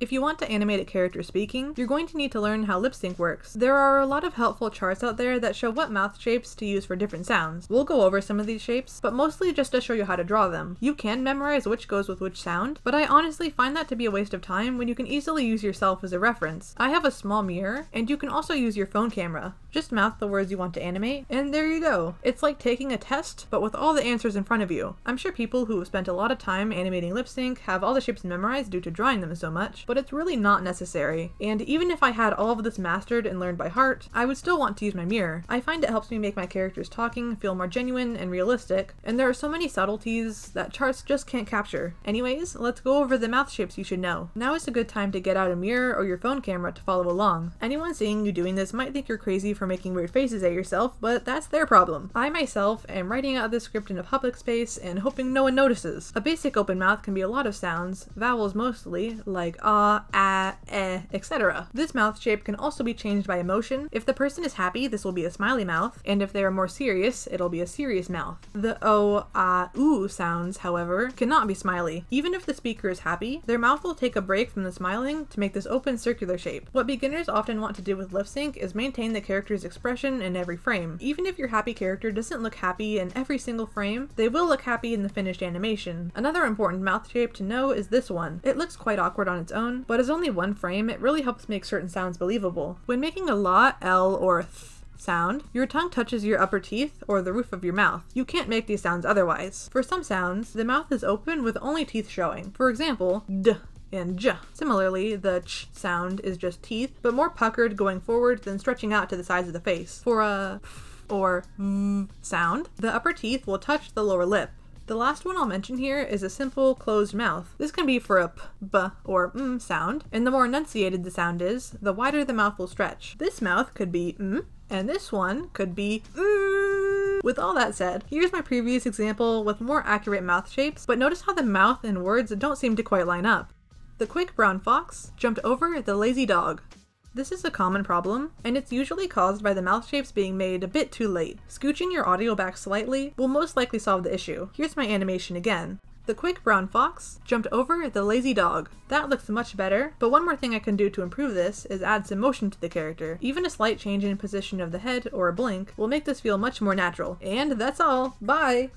If you want to animate a character speaking, you're going to need to learn how lip sync works. There are a lot of helpful charts out there that show what mouth shapes to use for different sounds. We'll go over some of these shapes, but mostly just to show you how to draw them. You can memorize which goes with which sound, but I honestly find that to be a waste of time when you can easily use yourself as a reference. I have a small mirror, and you can also use your phone camera. Just mouth the words you want to animate, and there you go. It's like taking a test, but with all the answers in front of you. I'm sure people who have spent a lot of time animating lip sync have all the shapes memorized due to drawing them so much, but it's really not necessary. And even if I had all of this mastered and learned by heart, I would still want to use my mirror. I find it helps me make my characters talking feel more genuine and realistic, and there are so many subtleties that charts just can't capture. Anyways, let's go over the mouth shapes you should know. Now is a good time to get out a mirror or your phone camera to follow along. Anyone seeing you doing this might think you're crazy for making weird faces at yourself, but that's their problem. I myself am writing out this script in a public space and hoping no one notices. A basic open mouth can be a lot of sounds, vowels mostly, like ah, hva er eh, etc. This mouth shape can also be changed by emotion. If the person is happy, this will be a smiley mouth, and if they are more serious, it'll be a serious mouth. The o, ah, ooh sounds, however, cannot be smiley. Even if the speaker is happy, their mouth will take a break from the smiling to make this open circular shape. What beginners often want to do with lip sync is maintain the character's expression in every frame. Even if your happy character doesn't look happy in every single frame, they will look happy in the finished animation. Another important mouth shape to know is this one. It looks quite awkward on its own, but is only one frame, it really helps make certain sounds believable. When making a la, l, or th sound, your tongue touches your upper teeth or the roof of your mouth. You can't make these sounds otherwise. For some sounds, the mouth is open with only teeth showing. For example, d and j. Similarly, the ch sound is just teeth, but more puckered going forward than stretching out to the sides of the face. For a or m sound, the upper teeth will touch the lower lip. The last one I'll mention here is a simple closed mouth. This can be for a p, b, or m sound, and the more enunciated the sound is, the wider the mouth will stretch. This mouth could be m, and this one could be mm. With all that said, here's my previous example with more accurate mouth shapes, but notice how the mouth and words don't seem to quite line up. The quick brown fox jumped over the lazy dog. This is a common problem, and it's usually caused by the mouth shapes being made a bit too late. Scooching your audio back slightly will most likely solve the issue. Here's my animation again. The quick brown fox jumped over the lazy dog. That looks much better, but one more thing I can do to improve this is add some motion to the character. Even a slight change in position of the head or a blink will make this feel much more natural. And that's all. Bye!